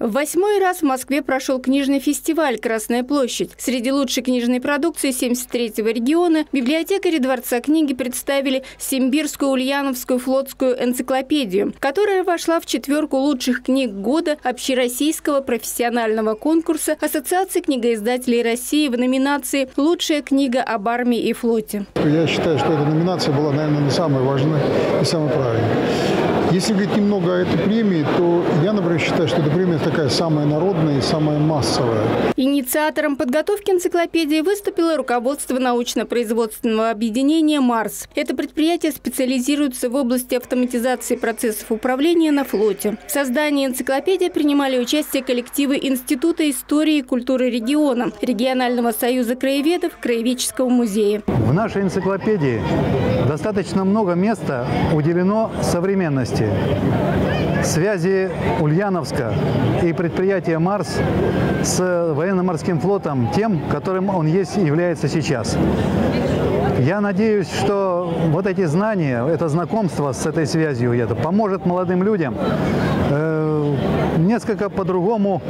Восьмой раз в Москве прошел книжный фестиваль «Красная площадь». Среди лучшей книжной продукции 73-го региона библиотекари Дворца книги представили Симбирскую, Ульяновскую, флотскую энциклопедию, которая вошла в четверку лучших книг года общероссийского профессионального конкурса Ассоциации книгоиздателей России в номинации «Лучшая книга об армии и флоте». Я считаю, что эта номинация была, наверное, не самая важная и самая правильная. Если говорить немного о этой премии, то я, например, считаю, что эта премия такая самая народная и самая массовая. Инициатором подготовки энциклопедии выступило руководство научно-производственного объединения «Марс». Это предприятие специализируется в области автоматизации процессов управления на флоте. В создании энциклопедии принимали участие коллективы Института истории и культуры региона, Регионального союза краеведов, Краеведческого музея. В нашей энциклопедии достаточно много места уделено современности. Связи Ульяновска и предприятия «Марс» с военно-морским флотом тем, которым он есть и является сейчас. Я надеюсь, что вот эти знания, это знакомство с этой связью, это поможет молодым людям э, несколько по-другому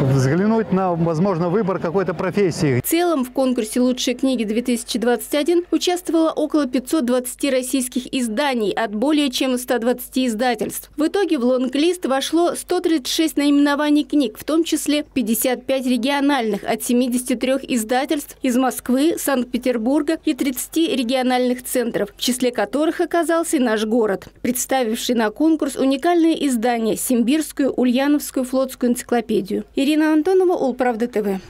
взглянуть на, возможно, выбор какой-то профессии. В целом в конкурсе «Лучшие книги 2021» участвовало около 520 российских изданий от более чем 120 издательств. В итоге в лонг-лист вошло 136 наименований книг, в том числе 55 региональных от 73 издательств из Москвы, Санкт-Петербурга и 30 региональных центров, в числе которых оказался и наш город, представивший на конкурс уникальное издание «Симбирскую Ульяновскую флотскую энциклопедию». Ирина Антонова, Улправда ТВ.